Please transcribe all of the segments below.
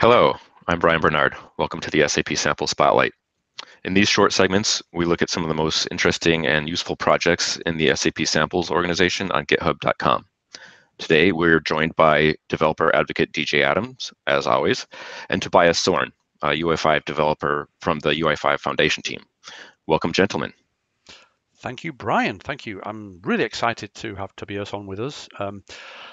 Hello, I'm Brian Bernard. Welcome to the SAP Sample Spotlight. In these short segments, we look at some of the most interesting and useful projects in the SAP Samples organization on github.com. Today, we're joined by developer advocate DJ Adams, as always, and Tobias Sorn, a UI5 developer from the UI5 Foundation team. Welcome, gentlemen. Thank you, Brian. Thank you. I'm really excited to have Tobias on with us. Um,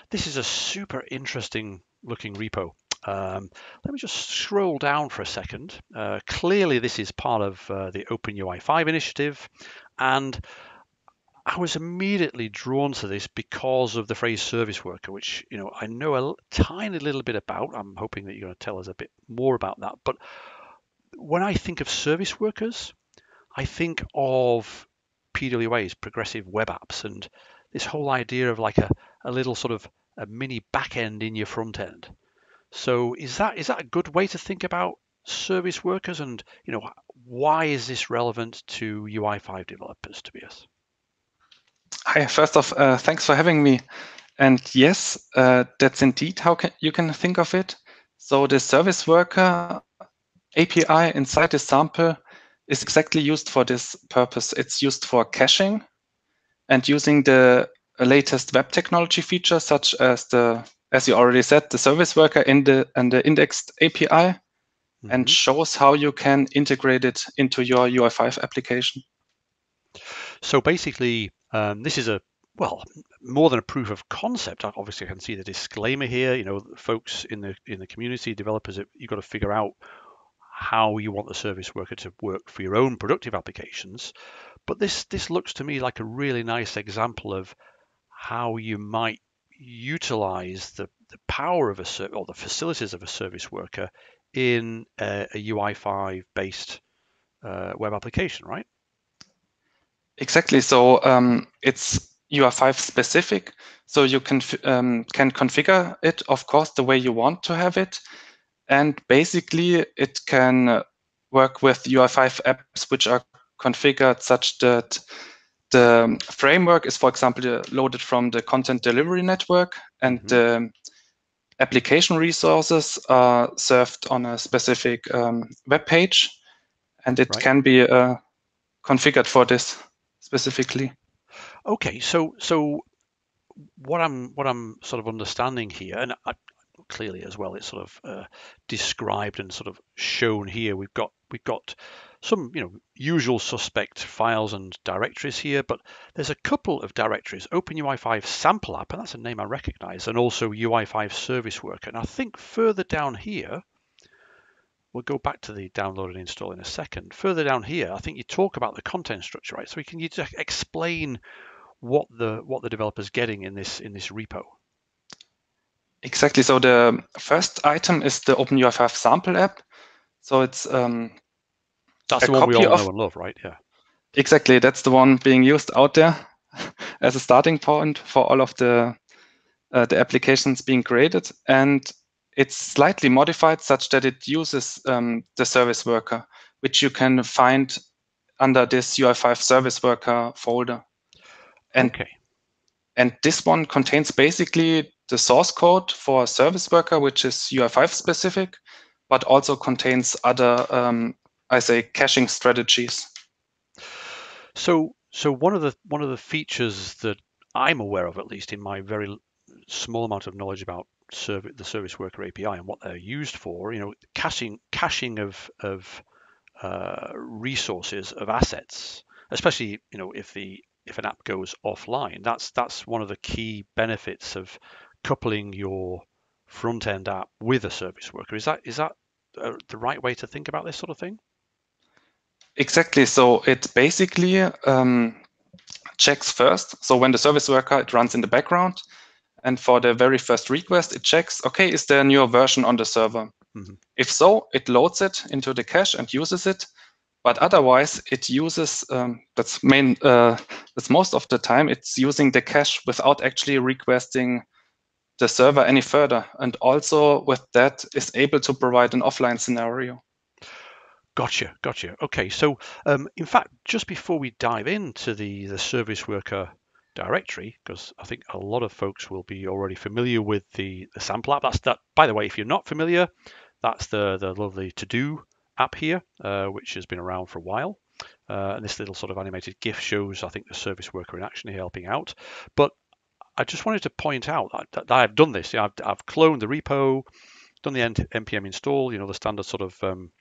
this is a super interesting looking repo. Um, let me just scroll down for a second. Uh, clearly, this is part of uh, the OpenUI 5 initiative, and I was immediately drawn to this because of the phrase service worker, which you know I know a tiny little bit about. I'm hoping that you're going to tell us a bit more about that. But when I think of service workers, I think of PWAs, progressive web apps, and this whole idea of like a, a little sort of a mini backend in your front end. So is that is that a good way to think about service workers and you know why is this relevant to UI5 developers, Tobias? Hi, first off, uh, thanks for having me. And yes, uh, that's indeed how can, you can think of it. So the service worker API inside the sample is exactly used for this purpose. It's used for caching and using the latest web technology features, such as the, as you already said, the service worker in the and the indexed API, mm-hmm. and shows how you can integrate it into your UI5 application. So basically, um, this is a well more than a proof of concept. Obviously, I can see the disclaimer here. You know, folks in the in the community, developers, you've got to figure out how you want the service worker to work for your own productive applications. But this this looks to me like a really nice example of how you might utilize the, the power of a or the facilities of a service worker in a, a UI5 based uh, web application, right? Exactly. So um, it's UI5 specific, so you can um, can configure it, of course, the way you want to have it, and basically it can work with UI5 apps which are configured such that the framework is, for example, loaded from the content delivery network, and mm-hmm. the application resources are served on a specific um, web page, and it right. can be uh, configured for this specifically. Okay, so so what I'm what I'm sort of understanding here, and I, clearly as well, it's sort of uh, described and sort of shown here. We've got we've got some you know usual suspect files and directories here, but there's a couple of directories: OpenUI5 sample app, and that's a name I recognize, and also UI5 service worker. And I think further down here, we'll go back to the download and install in a second. Further down here, I think you talk about the content structure, right? So can you just explain what the what the developer's getting in this in this repo? Exactly. So the first item is the OpenUI5 sample app. So it's um, that's the one we all of, know and love, right? Yeah. Exactly. That's the one being used out there as a starting point for all of the uh, the applications being created, and it's slightly modified such that it uses um, the service worker, which you can find under this UI5 service worker folder. And, okay. And this one contains basically the source code for a service worker, which is UI5 specific, but also contains other um, I say caching strategies. So, so one of the one of the features that I'm aware of, at least in my very small amount of knowledge about serv- the Service Worker API and what they're used for, you know, caching caching of of uh, resources of assets, especially you know if the if an app goes offline, that's that's one of the key benefits of coupling your front end app with a service worker. Is that is that uh, the right way to think about this sort of thing? Exactly. So it basically um, checks first. So when the service worker, it runs in the background. And for the very first request, it checks, okay, is there a newer version on the server? Mm-hmm. If so, it loads it into the cache and uses it. But otherwise, it uses um, that's main uh, that's most of the time it's using the cache without actually requesting the server any further, and also with that is able to provide an offline scenario. Gotcha, gotcha. Okay, so um, in fact, just before we dive into the, the service worker directory, because I think a lot of folks will be already familiar with the, the sample app. That's that. By the way, if you're not familiar, That's the, the lovely to-do app here, uh, which has been around for a while. Uh, and this little sort of animated GIF shows, I think, the service worker in action helping out. But I just wanted to point out that, that I've done this. I've, I've cloned the repo, done the npm install, you know, the standard sort of um,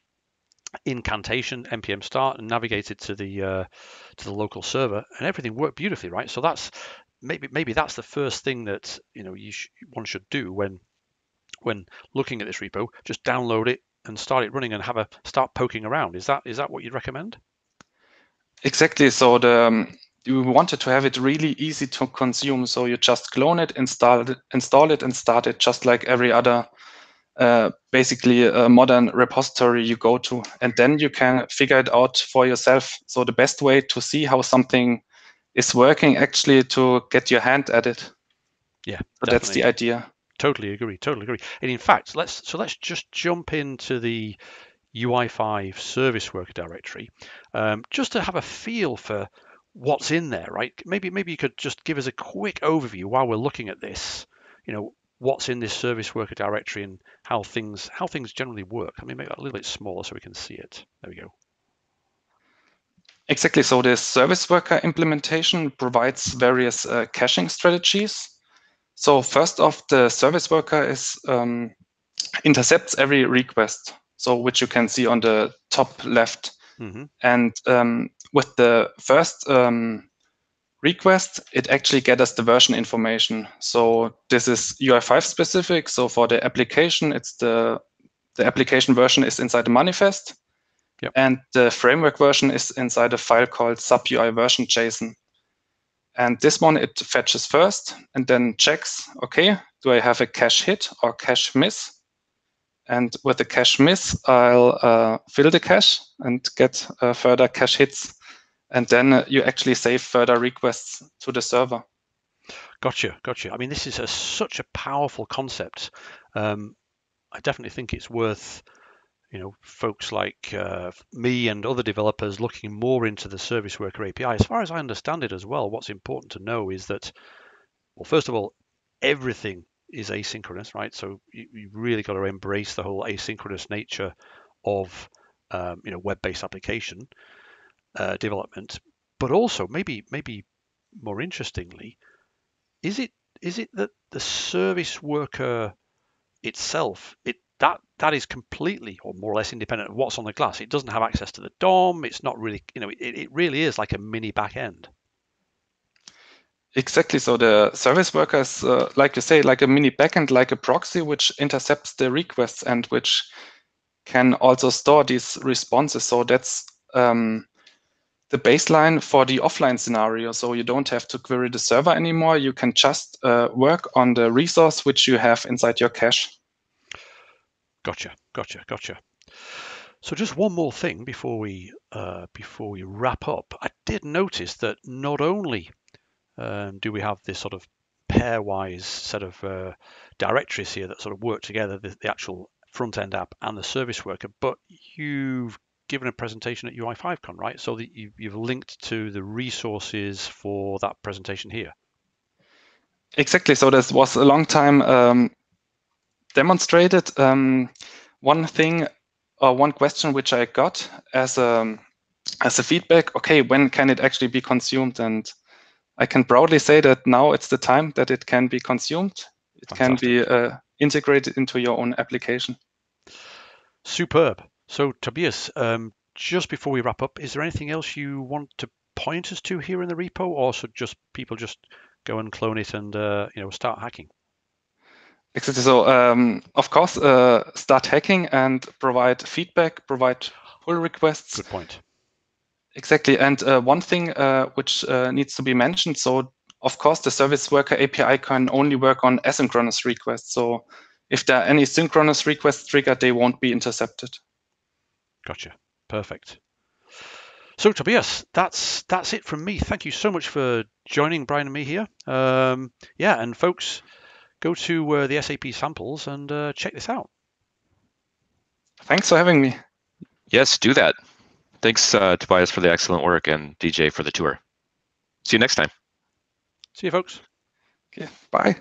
incantation npm start, and navigated to the uh, to the local server, and everything worked beautifully, right? So that's maybe maybe that's the first thing that you know you sh- one should do when when looking at this repo. Just download it and start it running and have a start poking around. Is that is that what you'd recommend? Exactly. So the um, you wanted to have it really easy to consume. So you just clone it, install it, install it, and start it just like every other uh, basically a modern repository you go to, and then you can figure it out for yourself. So the best way to see how something is working actually to get your hand at it. Yeah, so that's the idea. Totally agree. Totally agree. And in fact, let's so let's just jump into the UI5 service worker directory, um, just to have a feel for what's in there, right? Maybe maybe you could just give us a quick overview while we're looking at this. You know, what's in this service worker directory and how things how things generally work. Let me make that a little bit smaller so we can see it. There we go. Exactly. So the service worker implementation provides various uh, caching strategies. So first off, the service worker is um, intercepts every request, so which you can see on the top left. Mm-hmm. And um, with the first um, request, it actually gathers the version information. So this is UI5 specific. So for the application, it's the the application version is inside the manifest. Yep. And the framework version is inside a file called sap-ui version JSON. And this one, it fetches first and then checks, okay, do I have a cache hit or cache miss? And with the cache miss, I'll uh, fill the cache and get uh, further cache hits and then uh, you actually save further requests to the server. Gotcha, gotcha. I mean, this is a, such a powerful concept. Um, I definitely think it's worth, you know, folks like uh, me and other developers looking more into the Service Worker API. As far as I understand it as well, what's important to know is that, well, first of all, everything is asynchronous, right? So you, you really got to embrace the whole asynchronous nature of, um, you know, web-based application uh, development, but also maybe maybe more interestingly, is it is it that the service worker itself it that that is completely or more or less independent of what's on the glass. It doesn't have access to the DOM. It's not really you know it, it really is like a mini backend. Exactly. So the service worker is, uh, like you say, like a mini backend, like a proxy, which intercepts the requests and which can also store these responses. So that's um, the baseline for the offline scenario. So you don't have to query the server anymore. You can just uh, work on the resource which you have inside your cache. Gotcha, gotcha, gotcha. So just one more thing before we uh, before we wrap up. I did notice that not only um, do we have this sort of pairwise set of uh, directories here that sort of work together, the, the actual front end app and the service worker, but you've given a presentation at UI5Con, right? So that you, have linked to the resources for that presentation here. Exactly. So this was a long time um, demonstrated. Um, one thing or one question which I got as a as a feedback. Okay, when can it actually be consumed? And I can proudly say that now it's the time that it can be consumed. It Fantastic. can be uh, integrated into your own application. Superb. So, Tobias, um, just before we wrap up, is there anything else you want to point us to here in the repo, or should just people just go and clone it and uh, you know start hacking? Exactly. So, um, of course, uh, start hacking and provide feedback, provide pull requests. Good point. Exactly. And uh, one thing uh, which uh, needs to be mentioned. So, of course, the service worker API can only work on asynchronous requests. So, if there are any synchronous requests triggered, they won't be intercepted. Gotcha. Perfect. So Tobias, that's that's it from me. Thank you so much for joining Brian and me here. Um, yeah, and folks, go to uh, the SAP samples and uh, check this out. Thanks for having me. Yes, do that. Thanks, uh, Tobias, for the excellent work and DJ for the tour. See you next time. See you, folks. Okay, bye.